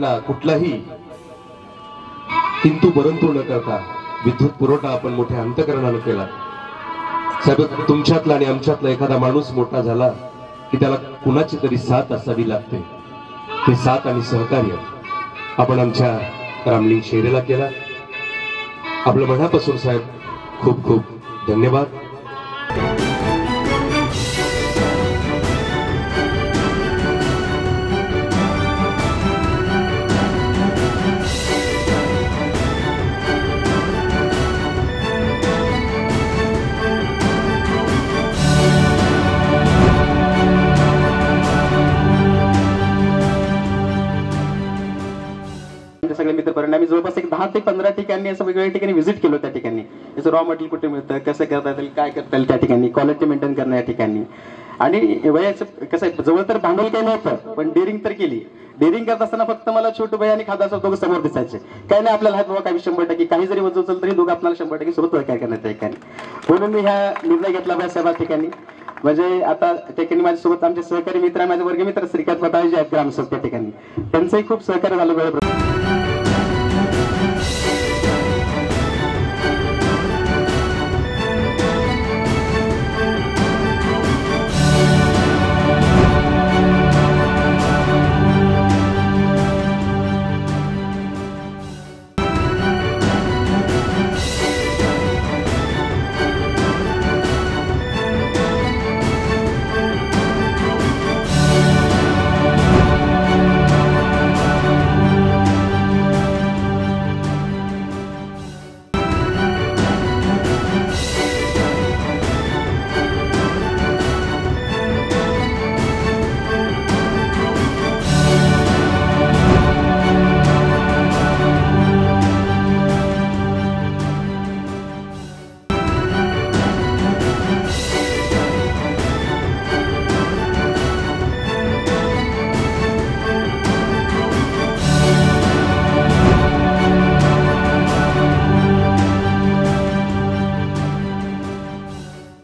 कुठलाही किंतु परंतु न करता विद्युत पुरवठा आपण मोठ्या अंतकरणानं केला. साहेब तुमच्यातला आणि आमच्यातला एखादा माणूस मोठा झाला की त्याला कुणाची तरी साथ असावी लागते. ते साथ आणि सहकार्य आपण आमच्या रामलिंग शेरेला केला. आपलं मनापासून साहेब खूप खूप धन्यवाद. आमचे परिणामी जवळपास एक दहा ते पंधरा ठिकाणी असं वेगवेगळ्या ठिकाणी व्हिजिट केलो त्या ठिकाणी. याचं रॉ मटेरियल कुठे मिळतं कसं करता येईल काय करता येईल त्या ठिकाणी क्वालिटी मेंटेन करणं या ठिकाणी. आणि वयाचं कसं आहे जवळ तर भांडवल काही नव्हतं पण डेअरिंग तर केली. डेअरिंग करत असताना फक्त मला छोटू भाई आणि खादाचा दोघं समोर दिसायचे. काही नाही आपल्याला हात बाबा काही शंभर टक्के. काही जरी वजन असेल तरी दोघं आपल्याला शंभर टक्के सोबत काय करण्यात त्या ठिकाणी म्हणून मी ह्या निर्णय घेतला पाहिजे साहेब ठिकाणी. म्हणजे आता त्या ठिकाणी माझ्यासोबत आमचे सहकारी मित्र माझे वर्गमित्र श्रीकांत पटाळे जे आहेत ग्रामसेवक त्या ठिकाणी. त्यांचंही खूप सहकार्य झालं वेळ